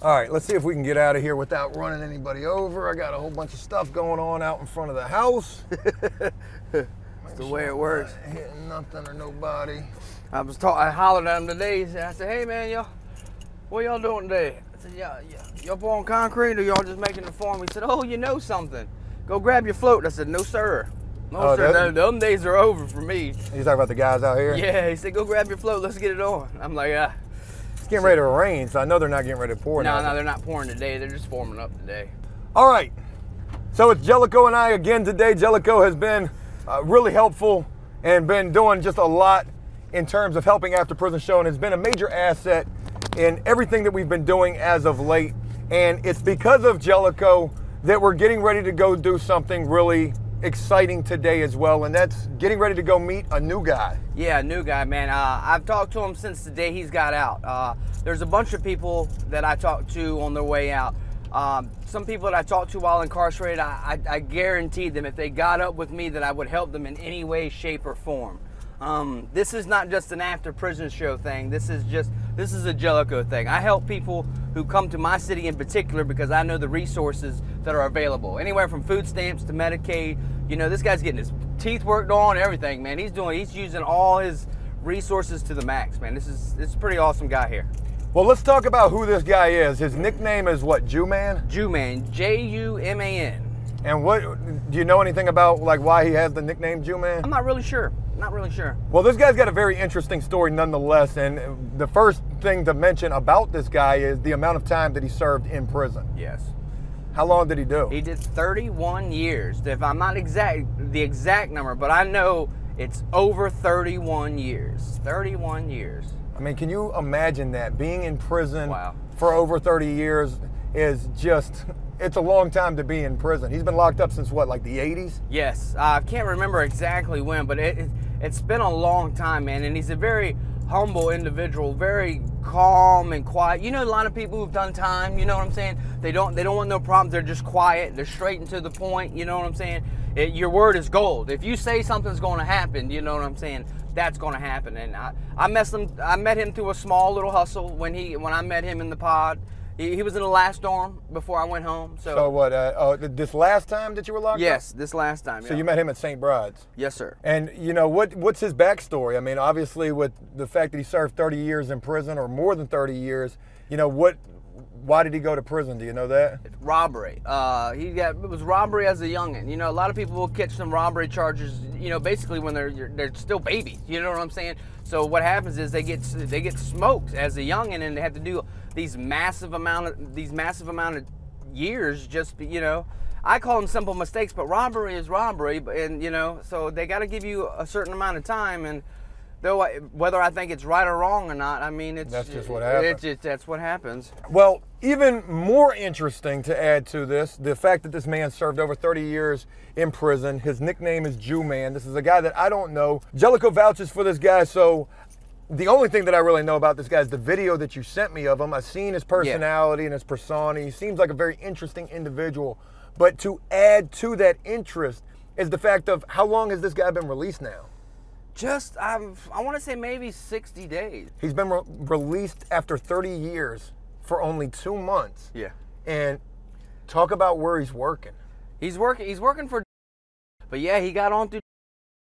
All right, let's see if we can get out of here without running anybody over. I got a whole bunch of stuff going on out in front of the house. That's the way it works. Hitting nothing or nobody. I was talking. I hollered at him today. He said, I said, "Hey man, y'all, what y'all doing today?" I said, "Yeah, yeah, y'all pouring concrete or y'all just making the form?" He said, "Oh, you know something? Go grab your float." I said, "No sir, no Oh, sir. No, them days are over for me." You talking about the guys out here? Yeah, he said, "Go grab your float. Let's get it on." I'm like, "Ah, It's getting ready to rain, so I know they're not getting ready to pour no, nothing. no, they're not pouring today. They're just forming up today." All right. So it's Jellico and I again today. Jellico has been uh, really helpful and been doing just a lot in terms of helping After Prison Show and has been a major asset in everything that we've been doing as of late. And it's because of Jellico that we're getting ready to go do something really exciting today as well. And that's getting ready to go meet a new guy. Yeah, new guy, man. Uh, I've talked to him since the day he's got out. Uh, there's a bunch of people that I talked to on their way out. Um, some people that I talked to while incarcerated, I, I, I guaranteed them if they got up with me that I would help them in any way, shape, or form. Um, this is not just an after prison show thing. This is just this is a Jellico thing. I help people who come to my city in particular because I know the resources that are available. Anywhere from food stamps to Medicaid. You know, this guy's getting his teeth worked on, everything, man. He's doing he's using all his resources to the max, man. This is this is a pretty awesome guy here. Well, let's talk about who this guy is. His nickname is what, Jew Man? Jew man, J U M A N. And what do you know anything about like why he has the nickname Jew Man? I'm not really sure. Not really sure. Well, this guy's got a very interesting story nonetheless. And the first thing to mention about this guy is the amount of time that he served in prison. Yes. How long did he do? He did 31 years. If I'm not exact the exact number, but I know it's over 31 years. 31 years. I mean, can you imagine that? Being in prison Wow. for over 30 years is just, it's a long time to be in prison. He's been locked up since what, like the 80s? Yes, I can't remember exactly when, but it, it it's been a long time, man. And he's a very humble individual, very calm and quiet. You know, a lot of people who've done time. You know what I'm saying? They don't they don't want no problems. They're just quiet. They're straight and to the point. You know what I'm saying? It, your word is gold. If you say something's going to happen, you know what I'm saying? That's going to happen. And I I met him I met him through a small little hustle when he when I met him in the pod. He, he was in the last dorm before I went home. So, So what, uh, oh, this last time that you were locked up? yes, this last time. So yeah. you met him at St. Bride's? yes, sir. And you know what? What's his backstory? I mean, obviously, with the fact that he served 30 years in prison or more than 30 years, you know what? Why did he go to prison? Do you know that? robbery. Uh, he got it was robbery as a youngin. You know, a lot of people will catch some robbery charges. You know, basically when they're they're still babies. You know what I'm saying? So what happens is they get they get smoked as a youngin, and they have to do these massive amount of these massive amount of years. Just you know, I call them simple mistakes, but robbery is robbery, and you know, so they got to give you a certain amount of time and. Though I, whether I think it's right or wrong or not, I mean it's That's just what happens. just, that's what happens. Well, even more interesting to add to this, the fact that this man served over 30 years in prison. His nickname is Jew Man. This is a guy that I don't know. Jellico vouches for this guy, so the only thing that I really know about this guy is the video that you sent me of him. I've seen his personality and his persona. He seems like a very interesting individual. But to add to that interest is the fact of how long has this guy been released now? Just I'm, I want to say maybe 60 days. He's been re- released after 30 years for only two months. Yeah. And talk about where he's working. He's working. He's working for. But yeah, he got on through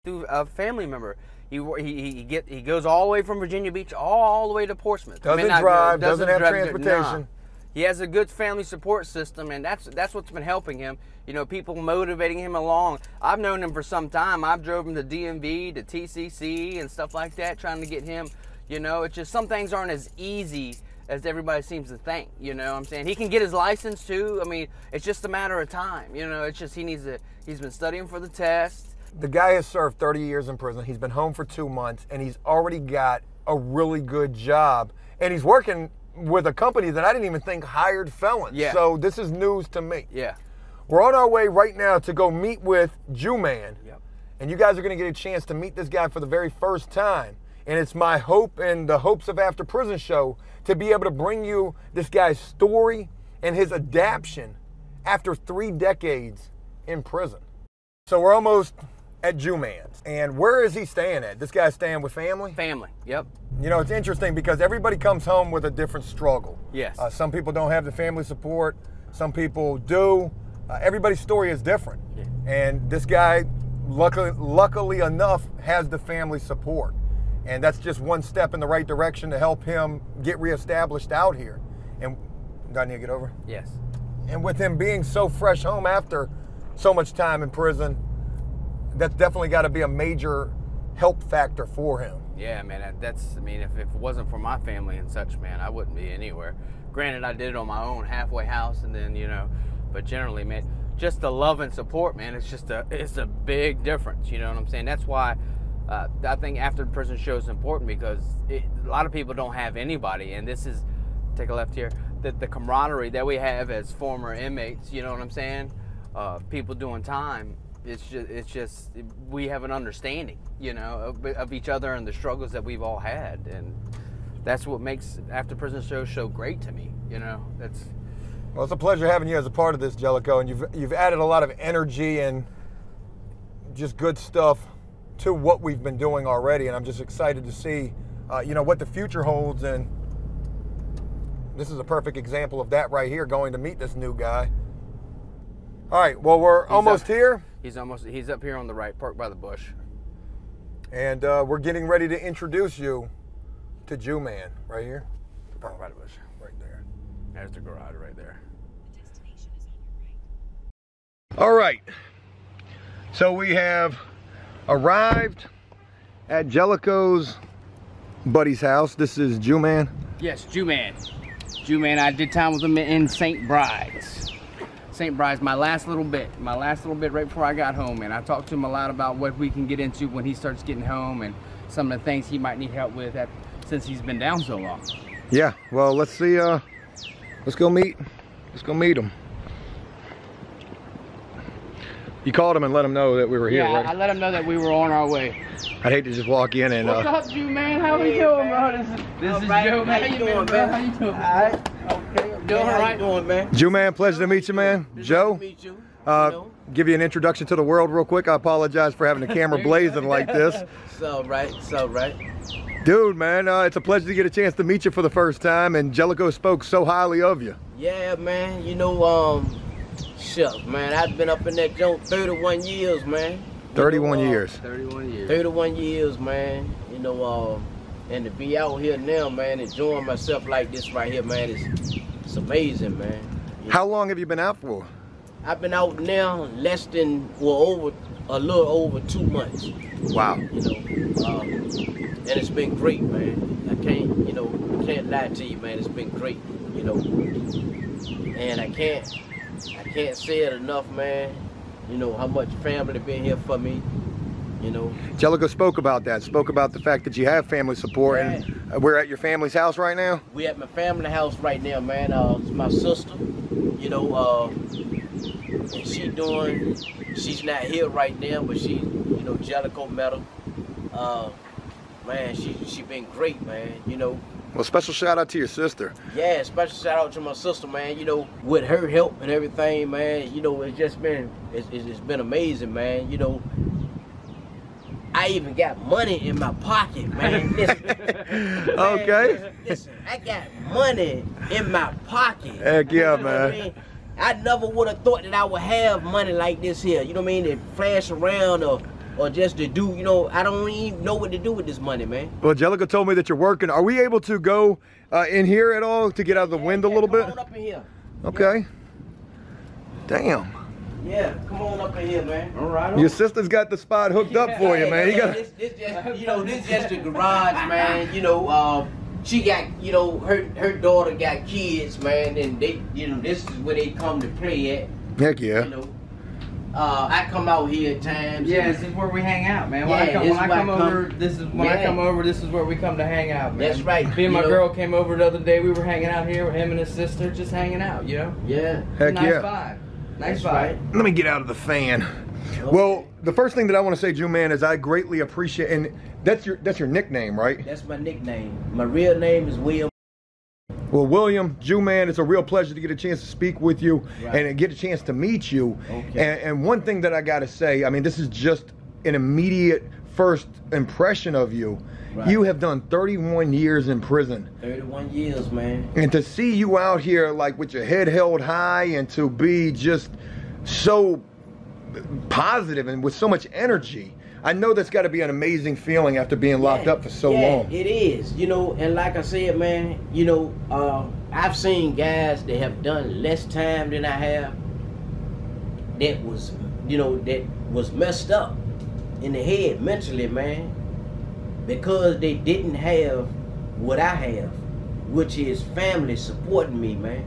through a family member. He he he get he goes all the way from Virginia Beach all the way to Portsmouth. Doesn't drive, doesn't have transportation. nah. He has a good family support system, and that's that's what's been helping him. You know, people motivating him along. I've known him for some time. I've drove him to DMV, to TCC, and stuff like that, trying to get him. You know, it's just some things aren't as easy as everybody seems to think. You know, I'm saying he can get his license too. I mean, it's just a matter of time. You know, it's just he needs to. He's been studying for the test. The guy has served 30 years in prison. He's been home for two months, and he's already got a really good job. And he's working with a company that I didn't even think hired felons. Yeah. So this is news to me. Yeah. We're on our way right now to go meet with Jew Man. Yep. And you guys are going to get a chance to meet this guy for the very first time. And it's my hope and the hopes of After Prison Show to be able to bring you this guy's story and his adaptation after three decades in prison. So we're almost at Jew Man's. And where is he staying at? This guy's staying with family? Family. Yep. You know, it's interesting because everybody comes home with a different struggle. Yes. Uh, some people don't have the family support, some people do. Uh, everybody's story is different. Yeah. And this guy, luckily, luckily enough, has the family support. And that's just one step in the right direction to help him get reestablished out here. And do I need to get over? Yes. And with him being so fresh home after so much time in prison, that's definitely got to be a major help factor for him. Yeah, man. that- That's. I mean, if, if it wasn't for my family and such, man, I wouldn't be anywhere. Granted, I did it on my own halfway house, and then you know, but generally, man, just the love and support, man. It's just a. It's a big difference. You know what I'm saying? That's why. Uh, I think after the prison show is important because it, a lot of people don't have anybody, and this is take a left here. The, the camaraderie that we have as former inmates, you know what I'm saying? Uh, people doing time. It's just, it's just, we have an understanding, you know, of, of each other and the struggles that we've all had, and that's what makes after prison show so great to me. You know, that's Well, it's a pleasure having you as a part of this, Jellico, and you've you've added a lot of energy and just good stuff to what we've been doing already, and I'm just excited to see, uh, you know, what the future holds. And this is a perfect example of that right here. Going to meet this new guy. All right, well, we're almost up. here, he's almost, he's up here on the right, parked by the bush. and uh, we're getting ready to introduce you to Jew Man right here, Parked by the bush. right there. There's the garage right there. All right. So we have arrived at Jellico's buddy's house. This is Jew Man. Yes, Jew Man. Jew Man, I did time with him in St. Bride's. St. Bride's, my last little bit, my last little bit right before I got home, and I talked to him a lot about what we can get into when he starts getting home and some of the things he might need help with at, since he's been down so long. Yeah. Well, let's see. Uh, let's go meet. Let's go meet him. You called him and let him know that we were here, yeah, right? I, I let him know that we were on our way. I'd hate to just walk in and. What's Uh, up, Jew Man? How we doing, bro? This is, this is Joe. How you doing, bro? man? How you doing? Alright, okay. Doing How alright? you doing, man? Jew Man, pleasure to meet you, man. Joe. To meet you. Uh, you know, give you an introduction to the world real quick. I apologize for having the camera blazing like this. So right, so right. Dude, man, uh, it's a pleasure to get a chance to meet you for the first time. And Jellico spoke so highly of you. Yeah, man. You know, um, shucks, man. I've been up in that joint 31 years, man. You 31 know, uh, years. 31 years. 31 years, man. You know, um, and to be out here now, man, enjoying myself like this right here, man, is it's amazing, man. You How long have you been out for? I've been out now less than, well, over a little over two months. Wow. you know. Um, and it's been great, man. I can't, you know, can't lie to you, man. It's been great, you know. And I can't, I can't say it enough, man. You know how much family been here for me. You know, Jellico spoke about that. Spoke about the fact that you have family support, and uh, we're at your family's house right now. we at my family house right now, man. Uh, it's my sister. You know, uh, and she doing. She's not here right now, but she, you know, Jellico medal. Uh, man, she she been great, man. You know, Well, special shout out to your sister. Yeah, special shout out to my sister, man. You know, with her help and everything, man. You know, it's just been it's it's been amazing, man. You know, I even got money in my pocket, man. Listen, man, Okay. Listen, I got money in my pocket. Heck yeah, You know what I man. mean? I never would have thought that I would have money like this here. You know what I mean? To flash around or or just to do. You know, I don't even know what to do with this money, man. Well, Jellico told me that you're working. Are we able to go uh, in here at all to get out of the wind a little come bit? On up in here. Okay. Damn. Yeah, come on up in here, man. All right. Your sister's got the spot hooked up for you, man. You Yeah, got. this, this just, you know, this just the garage, man. You know, uh, she got, you know, her her daughter got kids, man, and they, you know, this is where they come to play at. Heck yeah. You know, uh, I come out here at times. Yeah, this is where we hang out, man. When Yeah, I come, when I is where I come come- over, this is when I come over. This is where we come to hang out, man. That's right, Me and my know. girl came over the other day. We were hanging out here with him and his sister, just hanging out. You know, Yeah. Heck nice yeah. vibe. Nice That's vibe. right. Let me get out of the fan. Well, the first thing that I want to say, Jew Man, is I greatly appreciate, and that's your that's your nickname, right? That's my nickname. My real name is William. Well, William, Jew Man, it's a real pleasure to get a chance to speak with you Right. and get a chance to meet you. Okay. And, and one thing that I got to say, I mean, this is just an immediate first impression of you, Right. you have done 31 years in prison. 31 years, man. And to see you out here like with your head held high and to be just so positive and with so much energy, I know that's got to be an amazing feeling after being locked Yeah, up for so yeah, long. It is, you know, and like I said, man, you know, uh, I've seen guys that have done less time than I have. That was, you know, that was messed up in the head mentally, man, because they didn't have what I have, which is family supporting me, man.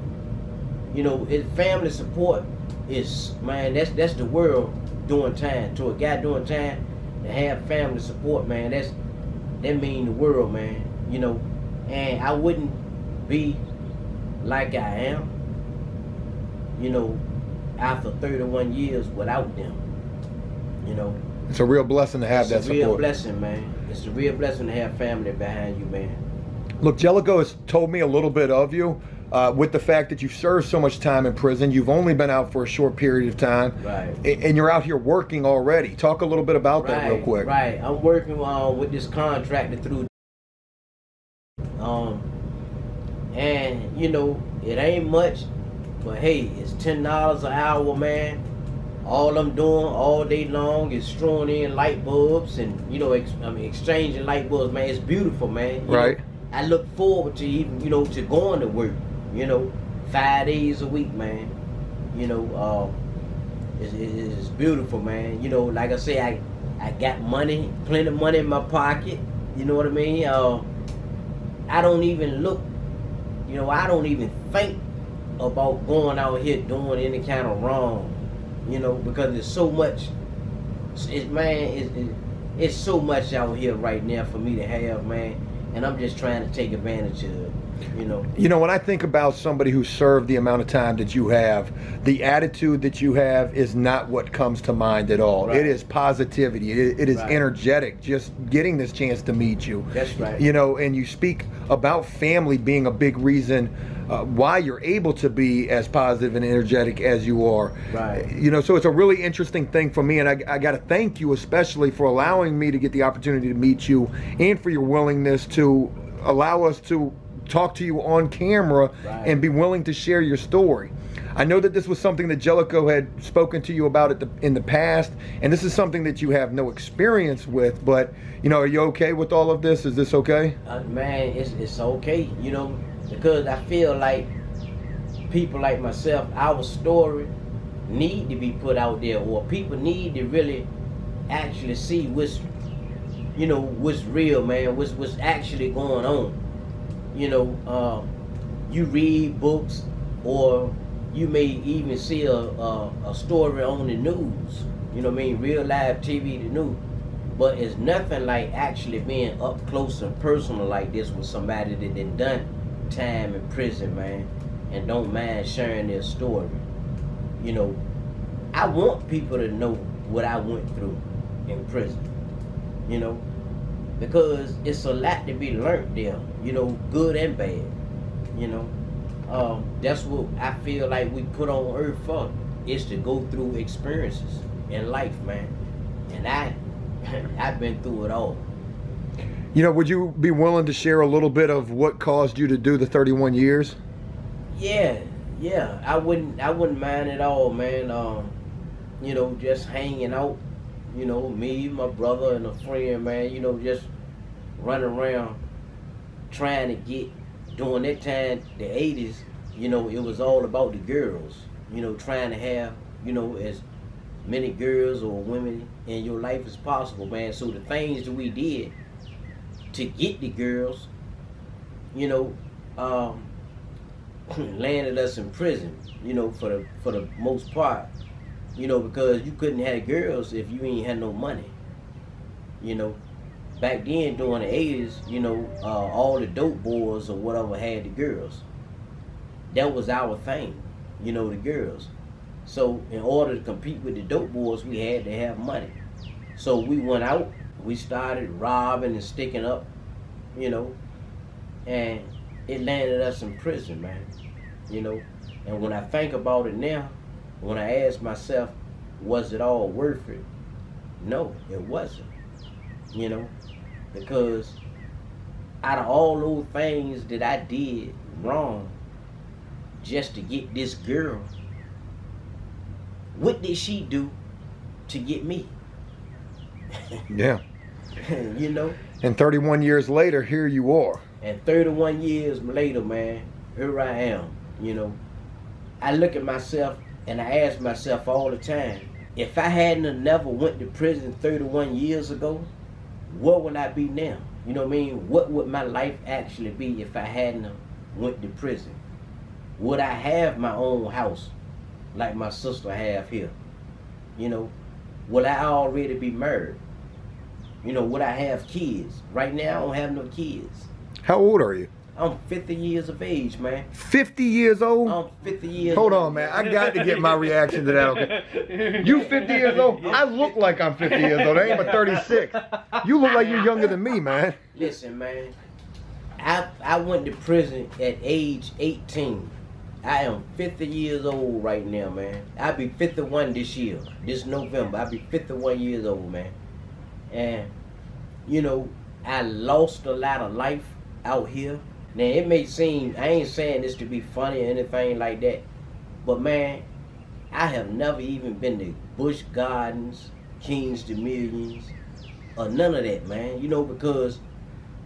You know, it, family support is, man, that's that's the world doing time. To a guy doing time, to have family support, man, that's that mean the world, man. You know, and I wouldn't be like I am, you know, after 31 years without them. You know, It's a real blessing to have it's that support. It's a real blessing, man. It's a real blessing to have family behind you, man. Look, Jellico has told me a little bit of you. Uh, with the fact that you've served so much time in prison, you've only been out for a short period of time, Right. and you're out here working already. Talk a little bit about that real quick. Right. I'm working uh, with this contractor through. Um, and you know it ain't much, but hey, it's ten dollars an hour, man. All I'm doing all day long is throwing in light bulbs and you know, ex- I mean, exchanging light bulbs, man. It's beautiful, man. You know, Right. I look forward to even you know to going to work. You know, five days a week, man. You know, it's, it's, it's beautiful, man. You know, like I say, I I got money, plenty of money in my pocket. You know what I mean? Uh, I don't even look. You know, I don't even think about going out here doing any kind of wrong. You know, because there's so much. It's man, it's, it, it's so much out here right now for me to have, man. And I'm just trying to take advantage of it. You know. You know, when I think about somebody who served the amount of time that you have, the attitude that you have is not what comes to mind at all. Right. It is positivity. It, it is Right. energetic. Just getting this chance to meet you. That's right. You know, and you speak about family being a big reason uh, why you're able to be as positive and energetic as you are. Right. You know, so it's a really interesting thing for me, and I, I got to thank you especially for allowing me to get the opportunity to meet you and for your willingness to allow us to talk to you on camera Right. and be willing to share your story. I know that this was something that Jellico had spoken to you about at the, in the past, and this is something that you have no experience with. But you know, are you okay with all of this? Is this okay? uh, man, it's it's okay, you know, because I feel like people like myself, our story need to be put out there, or people need to really actually see what's, you know, what's real, man, what's what's actually going on. You know, um, you read books, or you may even see a, a a story on the news. You know what I mean? Real live TV, the news. But it's nothing like actually being up close and personal like this with somebody that done done time in prison, man, and don't mind sharing their story. You know, I want people to know what I went through in prison. You know, because it's a lot to be learned there. You know, good and bad. You know, um, that's what I feel like we put on earth for is to go through experiences in life, man. And I, I've been through it all. You know, would you be willing to share a little bit of what caused you to do the 31 years? Yeah, yeah. I wouldn't, I wouldn't mind at all, man. Um, you know, just hanging out. You know, me, my brother, and a friend, man. You know, just running around trying to get. During that time, the '80s, you know, it was all about the girls. You know, trying to have, you know, as many girls or women in your life as possible, man. So the things that we did to get the girls, you know, um, landed us in prison, you know, for the for the most part. You know, because you couldn't have girls if you ain't had no money. You know. Back then during the eighties, you know, uh, all the dope boys or whatever had the girls. That was our thing, you know, the girls. So in order to compete with the dope boys, we had to have money. So we went out, we started robbing and sticking up, you know, and it landed us in prison, man. You know, and when I think about it now, when I ask myself, was it all worth it? No, it wasn't. You know, because out of all those things that I did wrong just to get this girl, what did she do to get me? Yeah. you know? And 31 years later, here you are. And 31 years later, man, here I am. You know, I look at myself and I ask myself all the time, if I hadn't never went to prison 31 years ago, what would I be now? You know what I mean? What would my life actually be if I hadn't went to prison? Would I have my own house like my sister have here? You know, would I already be married? You know, would I have kids? Right now, I don't have no kids. How old are you? I'm 50 years of age, man. 50 years old? I'm 50 years Hold old. on, man. I got to get my reaction to that. Okay. You 50 years old? I look like I'm 50 years old. I ain't but 36. You look like you're younger than me, man. Listen, man. I I went to prison at age 18. I am 50 years old right now, man. I'll be 51 this year. This November. I'll be 51 years old, man. And, you know, I lost a lot of life out here. Now, it may seem, I ain't saying this to be funny or anything like that. But, man, I have never even been to Busch Gardens, Kings Dominion, or none of that, man. You know, because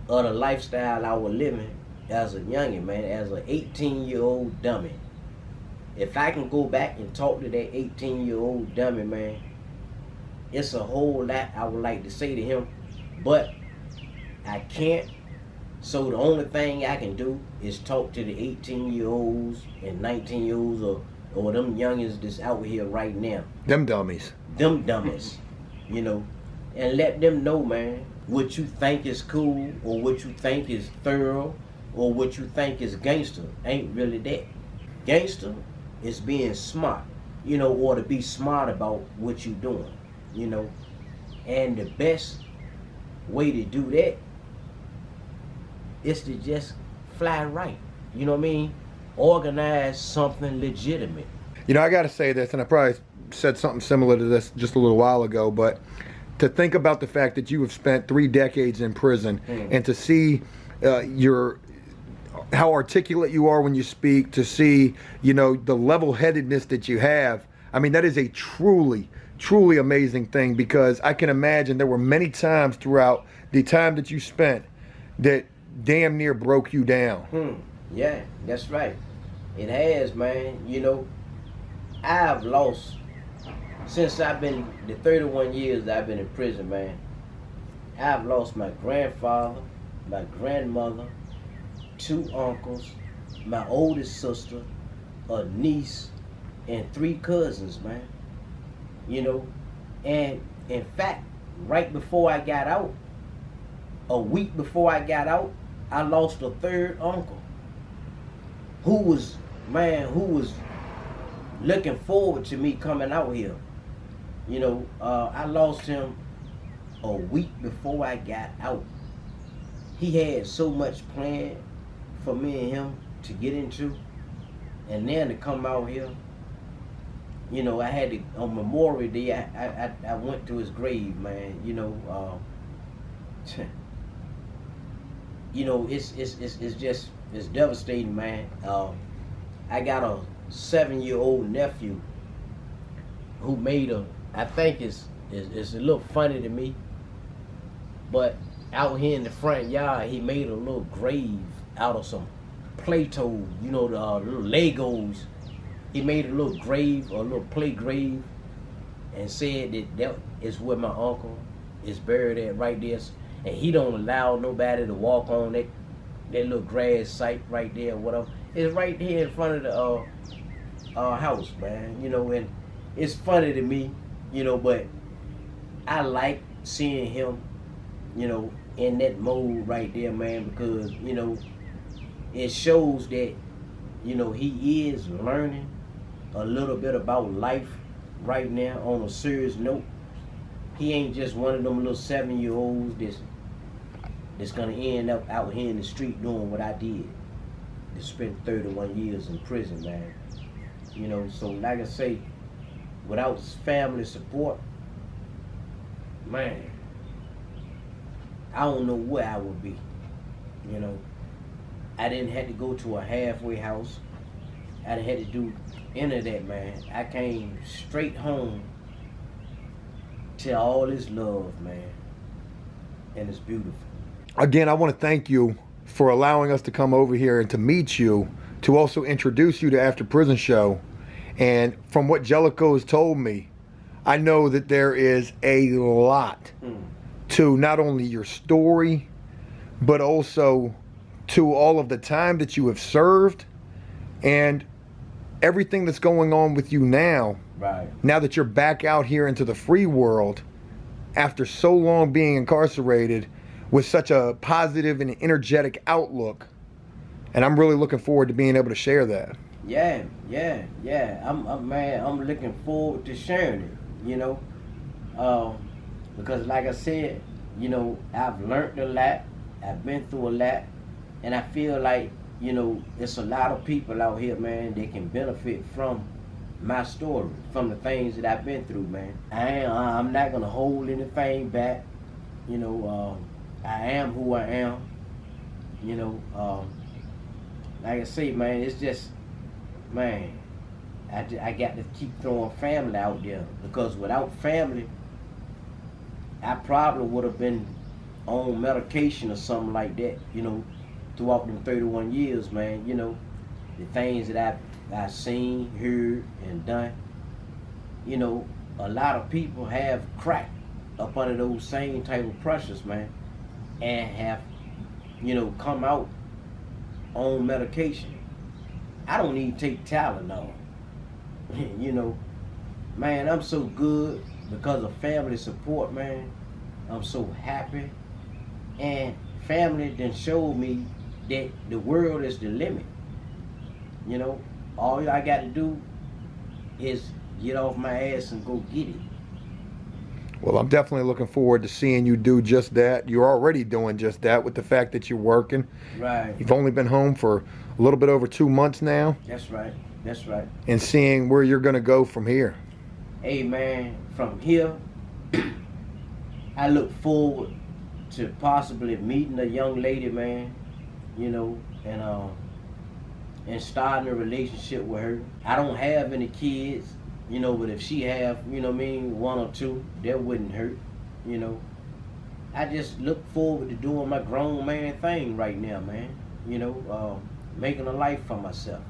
of the lifestyle I was living as a youngin', man, as an 18 year old dummy. If I can go back and talk to that 18 year old dummy, man, it's a whole lot I would like to say to him, but I can't. So the only thing I can do is talk to the 18 year olds and 19 year olds or, or them youngins that's out here right now Them dummies. them dummies, you know, and let them know, man, what you think is cool or what you think is thorough or what you think is gangster ain't really that. Gangster is being smart, you know, or to be smart about what you doing, you know. And the best way to do that is to just fly right. You know what I mean? Organize something legitimate. You know, I got to say this, and I probably said something similar to this just a little while ago, but to think about the fact that you have spent three decades in prison Mm. and to see uh, your how articulate you are when you speak, to see you know the level-headedness that you have. I mean, that is a truly, truly amazing thing because I can imagine there were many times throughout the time that you spent that damn near broke you down. Hmm. Yeah, that's right. It has, man. You know, I've lost since I've been the 31 years I've been in prison, man. I've lost my grandfather, my grandmother, two uncles, my oldest sister, a niece, and three cousins, man. You know, and in fact, right before I got out, a week before I got out, I lost a third uncle who was man who was looking forward to me coming out here. You know uh, i lost him a week before i got out. He had so much planned for me and him to get into and then to come out here you know i had to on memorial day i i, I went to his grave man you know uh, you know, it's it's it's, it's just it's devastating, man. Um, I got a seven year old nephew who made a. I think it's, it's it's a little funny to me, but out here in the front yard, he made a little grave out of some Play-Doh, you know, the uh, little Legos. He made a little grave, a little play grave, and said that that is where my uncle is buried at right there and he don't allow nobody to walk on that that little grass site right there, whatever. It's right here in front of the uh, uh, house, man. You know, and it's funny to me, you know, but I like seeing him, you know, in that mode right there, man, because you know, it shows that, you know, he is learning a little bit about life right now on a serious note. He ain't just one of them little seven year olds that's that's gonna end up out here in the street doing what I did. To spend 31 years in prison, man. You know, so like I say, without family support, man, I don't know where I would be. You know, I didn't have to go to a halfway house. I have to do that, man. I came straight home to all this love, man. And it's beautiful. Again, I want to thank you for allowing us to come over here and to meet you, to also introduce you to After Prison Show. And from what Jellico has told me, I know that there is a lot Mm. to not only your story, but also to all of the time that you have served and everything that's going on with you now. Right. Now that you're back out here into the free world after so long being incarcerated with such a positive and energetic outlook. And I'm really looking forward to being able to share that. Yeah, yeah, yeah. I'm, I'm man. I'm looking forward to sharing it. You know, um, because like I said, you know, I've learned a lot. I've been through a lot, and I feel like you know, it's a lot of people out here, man. That can benefit from my story, from the things that I've been through, man. I am. I'm not gonna hold anything back. You know, um, I am who I am. You know, um, like I say, man, it's just man, I, I got to keep throwing family out there because without family, I probably would have been on medication or something like that, you know, throughout them 31 years, man. You know, the things that I've, I've seen, heard, and done. You know, a lot of people have cracked up under those same type of pressures, man, and have, you know, come out on medication. I don't even take Tylenol. you know, man, I'm so good because of family support, man. I'm so happy. And family then showed me that the world is the limit. You know, all I got to do is get off my ass and go get it. Well, I'm definitely looking forward to seeing you do just that. You're already doing just that with the fact that you're working. Right. You've only been home for a little bit over two months now That's right. That's right. and seeing where you're going to go from here. hey man, from here, I look forward to possibly meeting a young lady, man, you know, and um, and starting a relationship with her. I don't have any kids, you know, but if she have, you know, I mean, one or two, that wouldn't hurt, you know. I just look forward to doing my grown man thing right now, man. You know, uh, making a life for myself,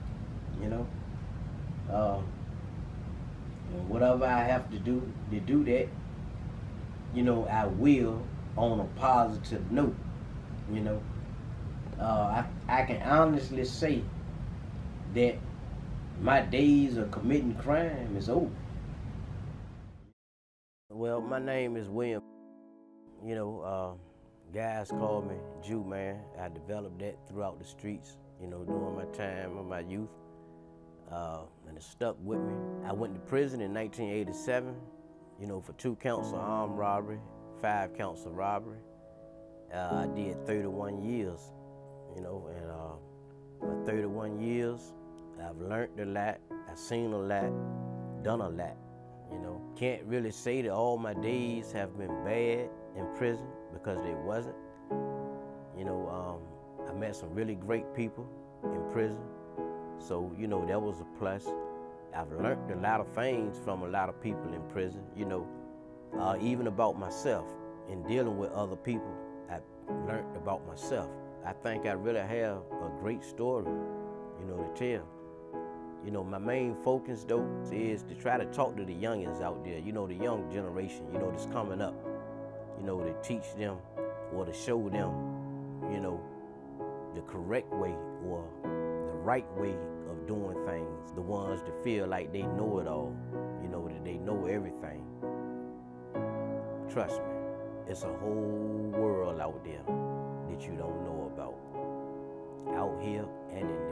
you know. Um, and whatever I have to do to do that, you know, I will on a positive note. You know, uh, I I can honestly say that my days of committing crime is over. Well, my name is William. You know, uh, guys call me Jew Man. I developed that throughout the streets. You know, during my time of my youth uh, and it stuck with me. I went to prison in 1987, you know, for two counts of armed robbery, five counts of robbery. Uh, I did 31 years, you know, and uh, for 31 years, I've learned a lot, I've seen a lot, done a lot, you know. Can't really say that all my days have been bad in prison because they wasn't. You know, um, I met some really great people in prison. So, you know, that was a plus. I've learned a lot of things from a lot of people in prison, you know, uh, even about myself. In dealing with other people, I learned about myself. I think I really have a great story, you know, to tell. You know, my main focus though is to try to talk to the youngins out there, you know, the young generation, you know, that's coming up, you know, to teach them or to show them, you know, the correct way or the right way of doing things. The ones that feel like they know it all, you know, that they know everything. Trust me, it's a whole world out there that you don't know. Out here and in